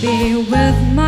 be with my